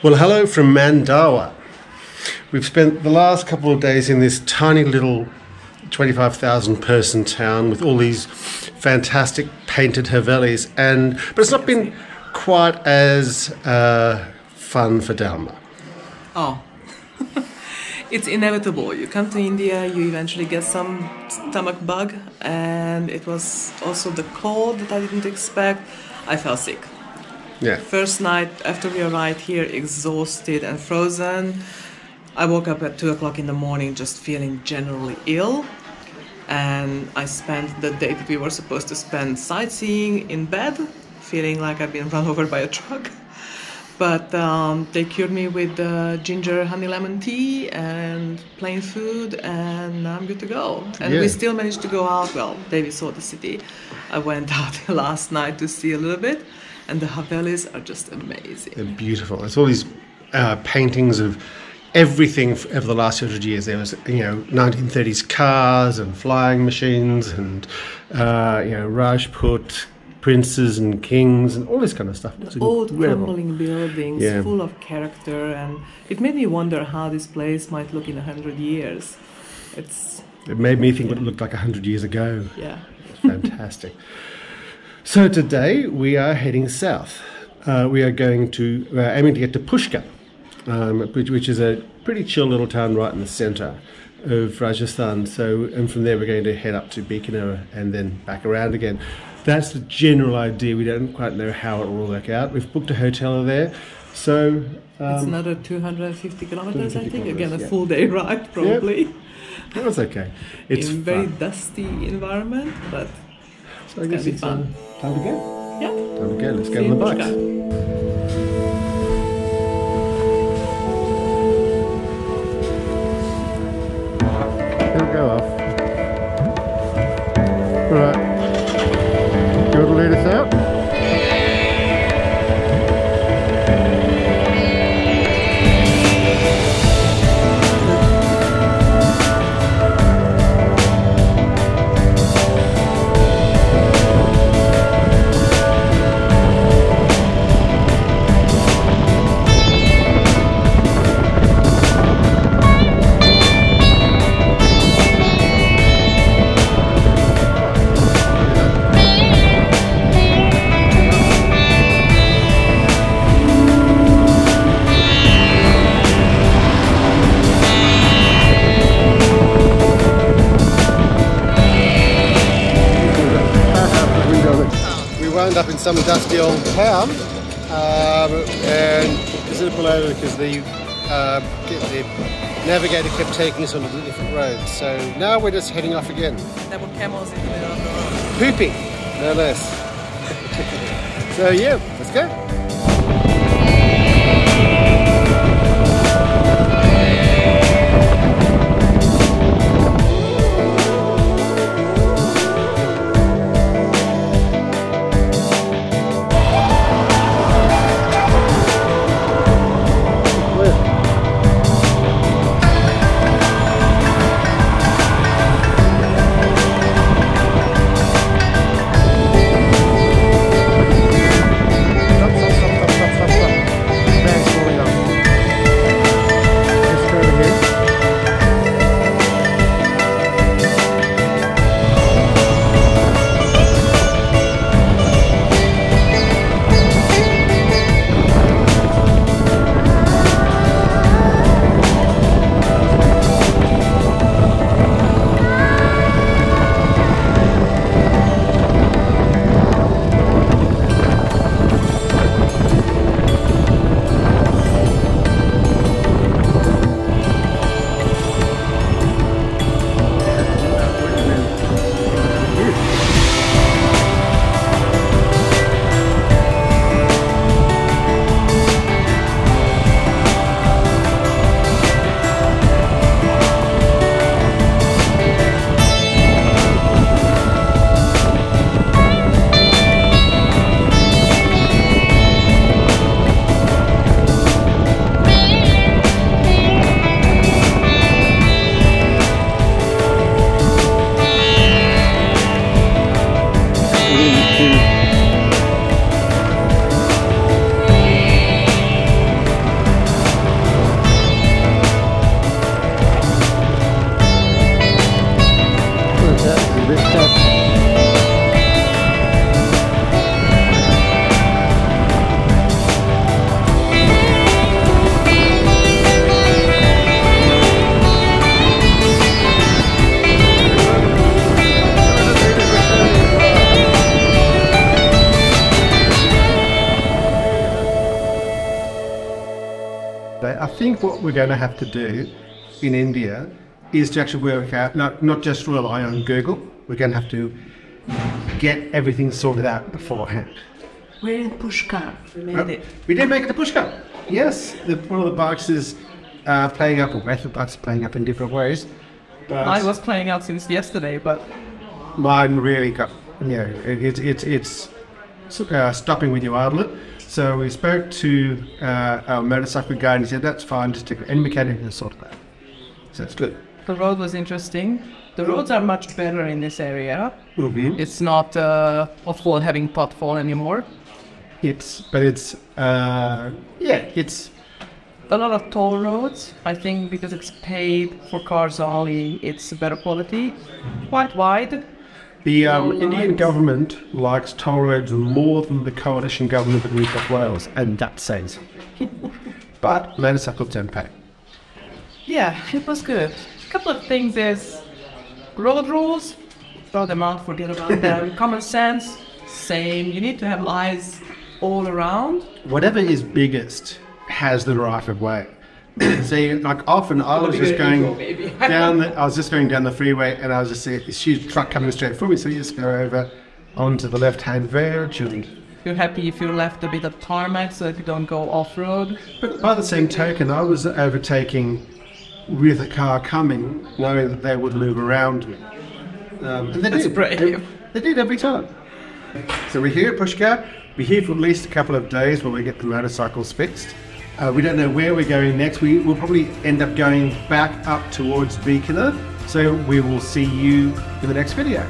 Well, hello from Mandawa. We've spent the last couple of days in this tiny little 25,000 person town with all these fantastic painted havelis, and but it's not been quite as uh, fun for Dalma. Oh, it's inevitable. You come to India, you eventually get some stomach bug, and it was also the cold that I didn't expect. I fell sick. Yeah. First night after we arrived here, exhausted and frozen. I woke up at two o'clock in the morning just feeling generally ill. And I spent the day that we were supposed to spend sightseeing in bed, feeling like I've been run over by a truck. But um, they cured me with uh, ginger honey lemon tea and plain food, and I'm good to go. And Yeah. we still managed to go out. Well, David saw the city. I went out last night to see a little bit, and the Havelis are just amazing. They're beautiful. It's all these uh, paintings of everything over the last hundred years. There was, you know, 1930s cars and flying machines and, uh, you know, Rajput princes and kings and all this kind of stuff. It's Old incredible. crumbling buildings, Yeah. full of character, and it made me wonder how this place might look in a hundred years. It's It made me think what it looked like a 100 years ago. yeah. Fantastic. so today we are heading south. Uh, we are going to, we're aiming to get to Pushkar, um, which, which is a pretty chill little town right in the centre of Rajasthan. So, and from there we're going to head up to Bikaner and then back around again. That's the general idea. We don't quite know how it will work out. We've booked a hotel there. So, It's um, another 250 kilometers, I 250 think. Again, a yeah. full day ride, probably. That was okay. It's in very dusty environment, but So I guess be it's fun. um, time to go. yeah. Time to go. Let's See get on the in bikes. Wound up in some dusty old town, um, and is pull over because the, uh, the navigator kept taking us onto different roads. So now we're just heading off again. There were camels in the middle of the road. Pooping, no less. so yeah, let's go. Think what we're going to have to do in India is to actually work out, not, not just rely on Google, we're going to have to get everything sorted out beforehand. We're in Pushkar. We made it. We did make the Pushkar. Yes, the, one of the bikes is uh, playing up, or both the bikes are playing up in different ways. But I was playing out since yesterday, but mine really got, you know, it, it, it, it's uh, stopping when you idle it. So we spoke to uh, our motorcycle guy and he said, that's fine, just take any mechanic and sort that. So that's good. the road was interesting. The roads are much better in this area. Mhm. It's not uh, awful having pothole anymore. It's, but it's, uh, yeah, it's, A lot of toll roads. I think because it's paid for cars only, it's better quality. Quite wide. The um, Indian government likes toll roads more than the coalition government of New South Wales, and that says. but don't pay. Yeah, it was good. A couple of things is road rules. Throw them out, forget about them. Common sense, same. You need to have eyes all around. whatever is biggest has the right of way. See, like often I was just going down. The, I was just going down the freeway, and I was just seeing this huge truck coming straight for me. So you just go over onto the left-hand verge, and You're happy if you left a bit of tarmac so that you don't go off road. but by the same token, I was overtaking with a car coming, knowing that they would move around me. Um, and they That's did. brave. They did every time. So we're here at Pushkar. We're here for at least a couple of days while we get the motorcycles fixed. Uh, we don't know where we're going next. We will probably end up going back up towards Bikaner. So we will see you in the next video.